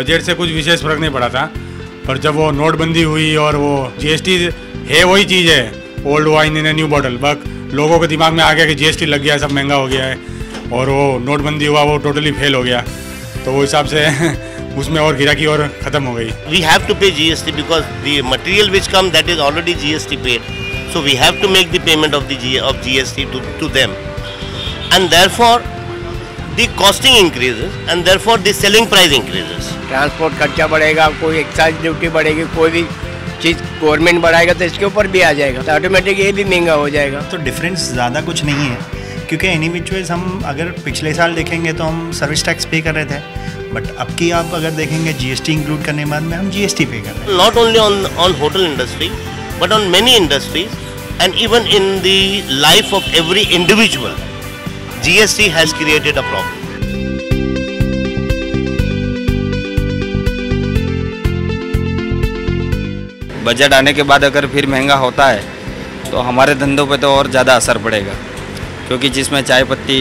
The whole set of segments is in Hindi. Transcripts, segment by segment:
बजट से कुछ विशेष फ़र्क नहीं पड़ा था पर जब वो नोटबंदी हुई और वो जीएसटी है वही चीज़ है old wine in a new bottle but लोगों के दिमाग में आ गया कि जीएसटी लग गया है सब महँगा हो गया है और वो नोटबंदी हुआ वो टोटली फेल हो गया। तो वो हिसाब से उसमें और गिराकी और ख़त्म हो गई। We have to pay GST because the material which come that is already GST paid. So we have to make the payment of the G, of GST to, to them, and therefore the costing increases, and therefore the selling price increases. Transport खर्चा बढ़ेगा कोई एक्साइज ड्यूटी बढ़ेगी कोई भी चीज़ गवर्नमेंट बढ़ाएगा तो इसके ऊपर भी आ जाएगा। तो ऑटोमेटिक ये भी महँगा हो जाएगा। तो डिफरेंस ज़्यादा कुछ नहीं है क्योंकि एनी विचुअल्स हम अगर पिछले साल देखेंगे तो हम सर्विस टैक्स पे कर रहे थे बट अब की आप अगर देखेंगे जीएसटी इंक्लूड करने के बाद में हम जीएसटी पे कर रहे हैं। Not only on on hotel industry but on many industries and even in the life of every individual, GST has created a problem. Budget आने के बाद अगर फिर महँगा होता है तो हमारे धंधों पे तो और ज़्यादा असर पड़ेगा। क्योंकि जिसमें चाय पत्ती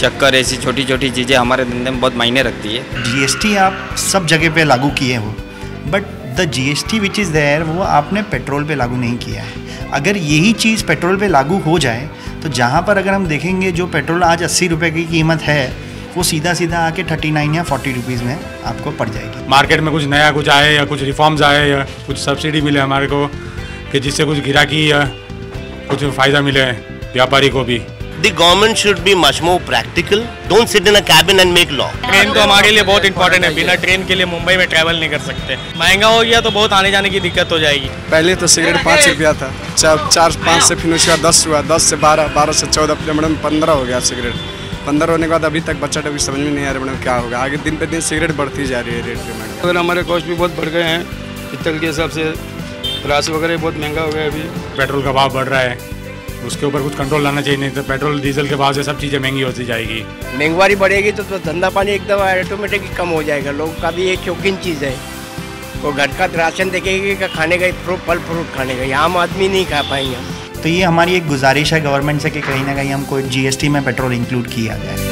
शक्कर ऐसी छोटी छोटी चीज़ें हमारे धंधे में बहुत मायने रखती है। जीएसटी आप सब जगह पे लागू किए हो but the GST which is there वो आपने पेट्रोल पे लागू नहीं किया है। अगर यही चीज़ पेट्रोल पे लागू हो जाए तो जहाँ पर अगर हम देखेंगे जो पेट्रोल आज अस्सी रुपये की कीमत है, वो सीधा सीधा आके थर्टी नाइन या फोर्टी रुपीज़ में आपको पड़ जाएगी। मार्केट में कुछ नया कुछ आए या कुछ रिफॉर्म्स आए या कुछ सब्सिडी मिले हमारे को, कि जिससे कुछ गिराकी या कुछ फ़ायदा मिले व्यापारी को भी। The government should be much more practical. Don't sit in a cabin and make law. Train तो हमारे लिए बहुत इंपॉर्टेंट है। बिना ट्रेन के लिए मुंबई में ट्रैवल नहीं कर सकते। महँगा हो गया तो बहुत आने जाने की दिक्कत हो जाएगी। पहले तो सिगरेट पाँच रुपया था। चार चार पाँच से फिर उसके बाद दस हुआ। दस से बारह बारह से चौदह फिर मैडम पंद्रह हो गया सिगरेट। पंद्रह होने के बाद अभी तक बच्चा अभी समझ में नहीं आ रहा मैडम क्या होगा। आगे दिन पे दिन सिगरेट बढ़ती जा रही है रेट पे मैडम। अगर हमारे कॉस्ट भी बहुत बढ़ गए हैं पित्तल के हिसाब से राशन वगैरह बहुत महँगा हो गया है अभी। पेट्रोल का भाव बढ़ रहा है। उसके ऊपर कुछ कंट्रोल लाना चाहिए नहीं तो पेट्रोल डीजल के भाव से सब चीज़ें महँगी होती जाएगी। महंगवारी बढ़ेगी तो, तो धंधा पानी एकदम ऑटोमेटिक कम हो जाएगा। लोग का भी एक शौकीन चीज़ है। वो घर का राशन देखेगी कि खाने का फ्रूट फल फ्रूट खाने का। आम आदमी नहीं खा पाएँगे। तो ये हमारी एक गुजारिश है गवर्नमेंट से कि कहीं ना कहीं हमको जीएसटी में पेट्रोल इंक्लूड किया जाए।